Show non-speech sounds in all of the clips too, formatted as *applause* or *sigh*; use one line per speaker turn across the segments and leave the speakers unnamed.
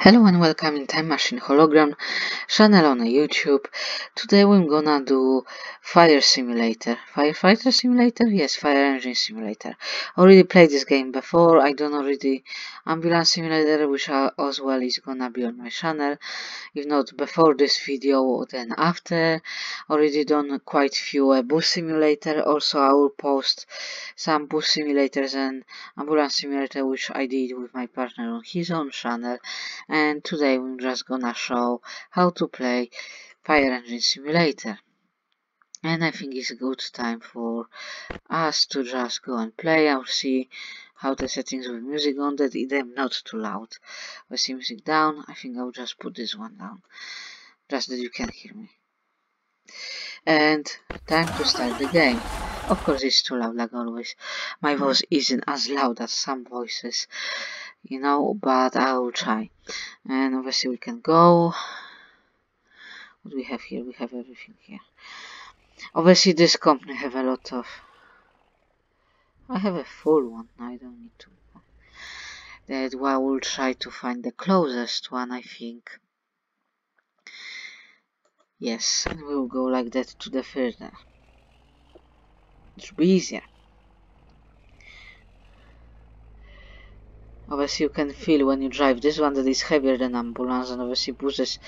Hello and welcome in Time Machine Hologram channel on YouTube. Today we're gonna do Fire Simulator. Firefighter Simulator? Yes, Fire Engine Simulator. Already played this game before. I done already Ambulance Simulator, which as well is gonna be on my channel. If not before this video, then after. Already done quite few uh, Bus Simulator. Also, I will post some Bus Simulators and Ambulance Simulator, which I did with my partner on his own channel and today we're just gonna show how to play Fire Engine Simulator. And I think it's a good time for us to just go and play I'll see how the settings with music on that. Them not too loud. I see music down I think I'll just put this one down just that you can hear me. And time to start the game. Of course it's too loud like always. My voice isn't as loud as some voices you know but I will try. And obviously we can go. What do we have here? We have everything here. Obviously this company have a lot of I have a full one I don't need to that I will try to find the closest one I think. Yes and we will go like that to the further. It should be easier obviously you can feel when you drive. This one that is heavier than ambulance and obviously buses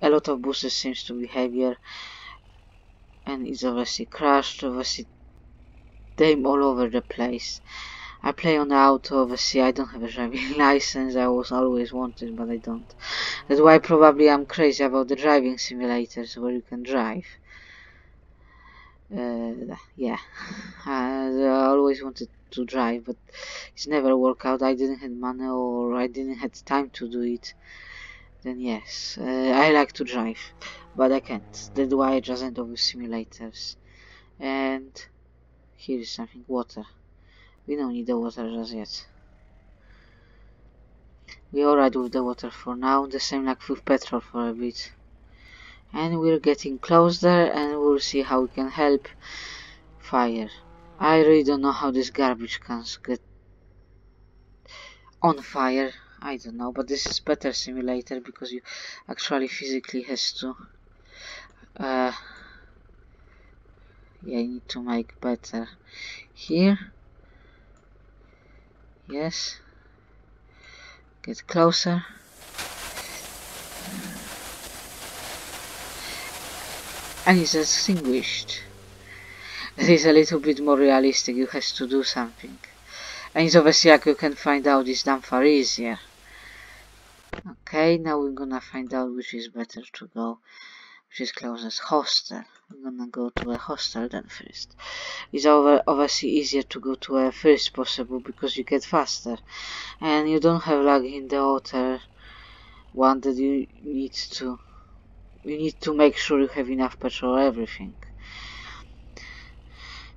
a lot of buses seems to be heavier. And it's obviously crashed obviously them all over the place. I play on the auto obviously I don't have a driving *laughs* license. I was always wanted but I don't. That's why probably I'm crazy about the driving simulators where you can drive. Uh, yeah. *laughs* I always wanted to drive but it's never worked out. I didn't have money or I didn't have time to do it. Then yes uh, I like to drive but I can't. That's why I just end up with simulators. And here is something water. We don't need the water just yet. We're alright with the water for now the same like with petrol for a bit. And we're getting closer and we'll see how we can help fire I really don't know how this garbage cans get on fire. I don't know, but this is better simulator because you actually physically has to uh, yeah, you need to make better here. Yes. Get closer. And it's extinguished it is a little bit more realistic, you have to do something. And it's obviously like you can find out this damn far easier. Okay, now we're gonna find out which is better to go, which is closest hostel. We're gonna go to a hostel then first. It's over, obviously easier to go to a first possible because you get faster. And you don't have lag in the other one that you need to you need to make sure you have enough petrol everything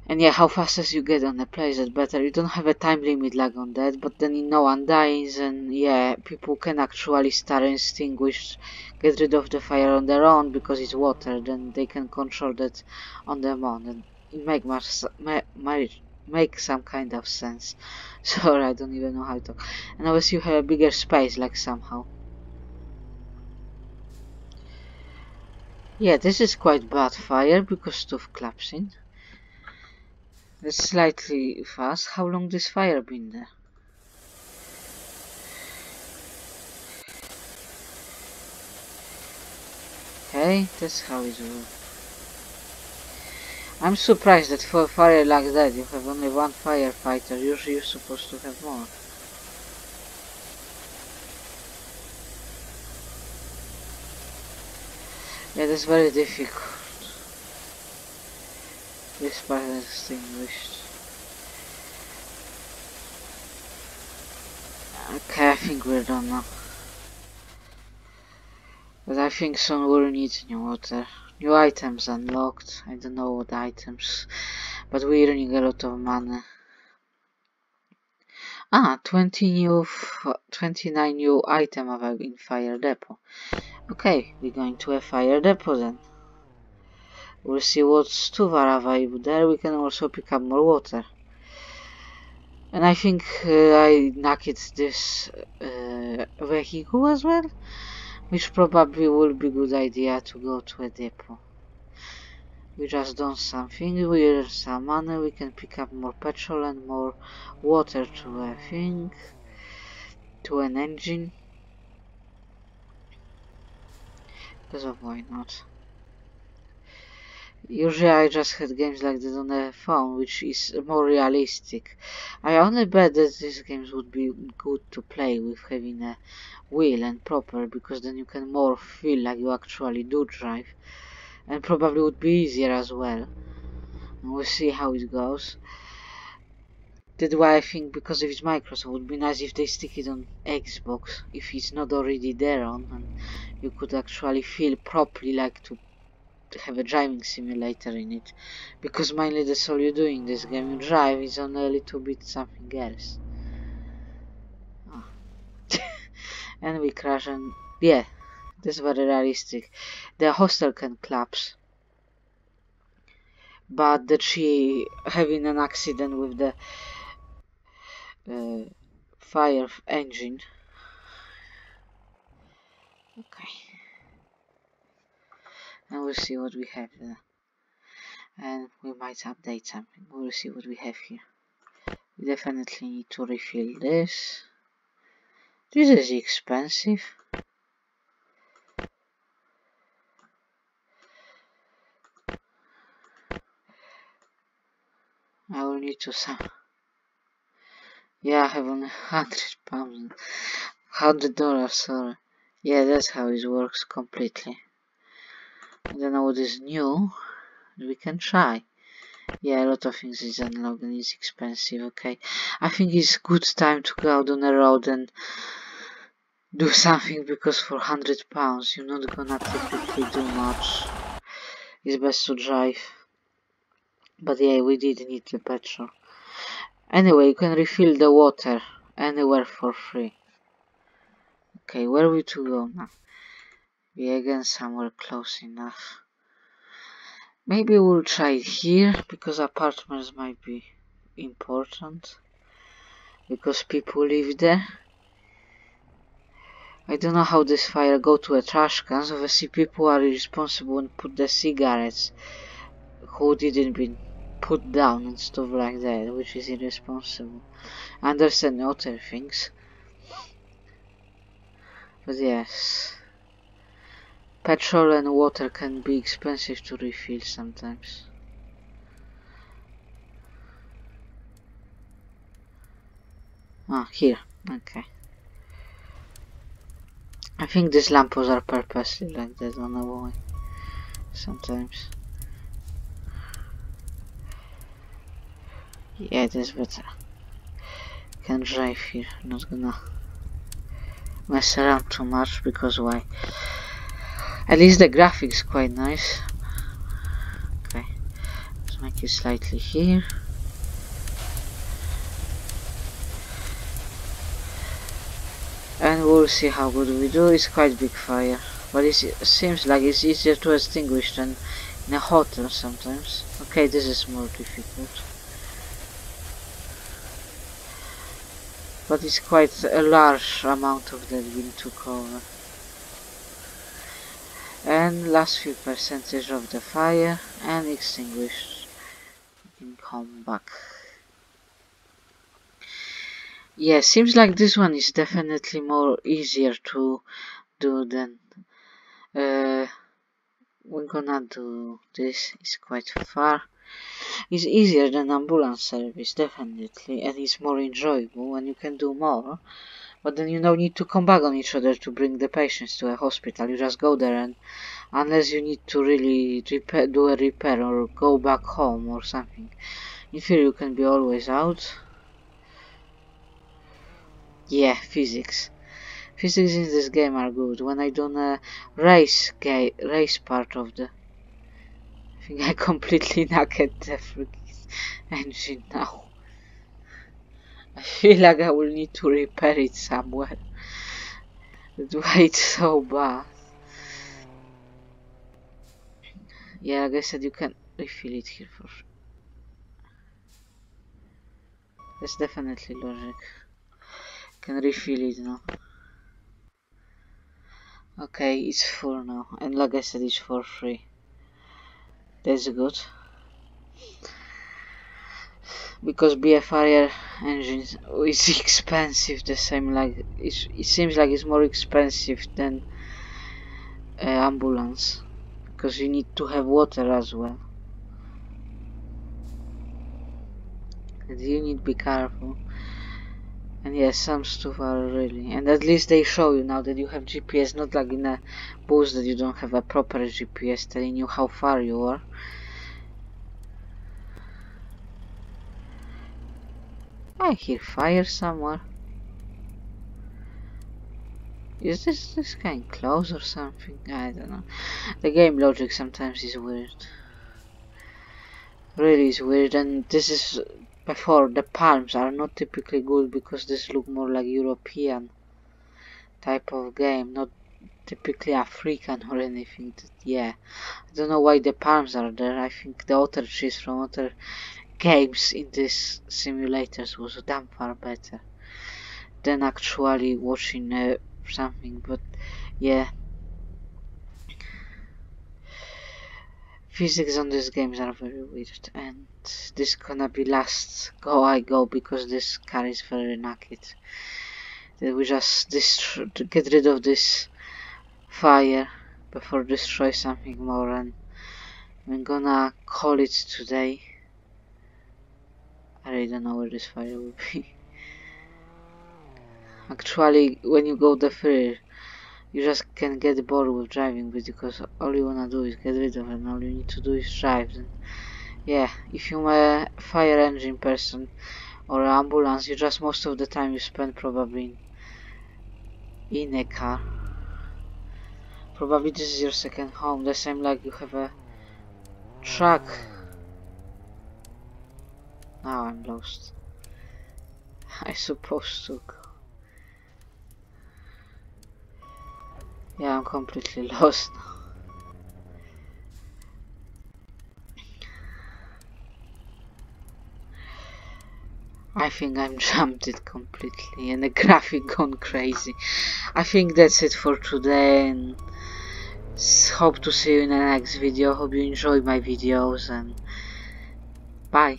and yeah how fast as you get on the place is better. You don't have a time limit lag on that but then no one dies and yeah people can actually start extinguish get rid of the fire on their own because it's water then they can control that on their own. And it make much make, make some kind of sense. *laughs* Sorry I don't even know how to and obviously you have a bigger space like somehow. Yeah this is quite bad fire because stuff collapsing it's slightly fast. How long this fire been there? Okay, that's how it works. I'm surprised that for a fire like that you have only one firefighter. Usually you're supposed to have more. Yeah, that's very difficult. This part is extinguished. Okay, I think we're done now. But I think soon we'll need new water. New items unlocked. I don't know what items. But we're running a lot of money. Ah, 20 new, 29 new item in fire depot. Okay, we're going to a fire depot then. We'll see what's two are available there. We can also pick up more water. And I think uh, I knocked this uh, vehicle as well, which probably would be good idea to go to a depot. We just done something, we earn some money, we can pick up more petrol and more water to a thing, to an engine. Because of why not. Usually I just had games like this on the phone, which is more realistic. I only bet that these games would be good to play with having a wheel and proper, because then you can more feel like you actually do drive. And probably would be easier as well. We'll see how it goes. That's why I think, because if it's Microsoft, it would be nice if they stick it on Xbox, if it's not already there on, and you could actually feel properly like to have a driving simulator in it. Because mainly that's all you do in this game. You drive is on a little bit something else. Oh. *laughs* and we crash and yeah that's very realistic. The hostel can collapse. But that she having an accident with the uh, fire engine okay and we'll see what we have there and we might update something. We'll see what we have here. We definitely need to refill this. This is expensive. I will need to some yeah I have only hundred pounds hundred dollars sorry. Yeah that's how it works completely I don't know what is new. We can try. Yeah, a lot of things is unlocked and it's expensive, okay. I think it's good time to go out on the road and do *laughs* something because for 100 pounds you're not gonna typically do much. It's best to drive. But yeah, we did need the petrol. Anyway, you can refill the water anywhere for free. Okay, where are we to go now? Be again somewhere close enough. Maybe we'll try it here because apartments might be important because people live there. I don't know how this fire go to a trash can. so Obviously, people are responsible and put the cigarettes who didn't been put down and stuff like that, which is irresponsible. I understand other things, but yes. Petrol and water can be expensive to refill sometimes. Ah, here. Okay. I think these lampos are purposely like that, don't know why. Sometimes. Yeah, it is better. Can drive here, not gonna mess around too much because why? At least the graphics quite nice. Okay, let's make it slightly here. And we'll see how good we do. It's quite big fire, but it seems like it's easier to extinguish than in a hotel sometimes. Okay, this is more difficult. But it's quite a large amount of that we need to cover and last few percentage of the fire and extinguish you can come back. Yeah seems like this one is definitely more easier to do than uh, we're gonna do this. It's quite far. It's easier than ambulance service definitely and it's more enjoyable and you can do more. But then you don't need to come back on each other to bring the patients to a hospital. You just go there and unless you need to really repair, do a repair or go back home or something. In theory you can be always out. Yeah, physics. Physics in this game are good. When I done a race race part of the *laughs* I think I completely *laughs* knocked the freaking engine now. I feel like I will need to repair it somewhere. That's why it's so bad. Yeah, like I said, you can refill it here for That's definitely logic. Can refill it now. Okay, it's full now, and like I said, it's for free. That's good. Because BFR engine is *laughs* expensive, the same like it seems like it's more expensive than uh, ambulance because you need to have water as well. And you need to be careful. And yes, some stuff are really, and at least they show you now that you have GPS, not like in a boost that you don't have a proper GPS telling you how far you are. I hear fire somewhere. Is this this kind close or something? I don't know. The game logic sometimes is weird. Really is weird and this is before the palms are not typically good because this look more like European type of game, not typically African or anything. Yeah, I don't know why the palms are there. I think the other trees from other games in these simulators was damn far better than actually watching uh, something. But yeah, physics on these games are very weird and this gonna be last go I go because this car is very naked. We just get rid of this fire before destroy something more and I'm gonna call it today. I really don't know where this fire will be *laughs* actually when you go the free you just can get bored with driving because all you wanna do is get rid of it and all you need to do is drive. And yeah if you're a fire engine person or an ambulance you just most of the time you spend probably in, in a car. Probably this is your second home the same like you have a truck. Now I'm lost. *laughs* I supposed to go Yeah, I'm completely *laughs* lost now. I think I'm *laughs* jumped it completely and the *laughs* graphic gone crazy. I think that's it for today and hope to see you in the next video. Hope you enjoy my videos and bye.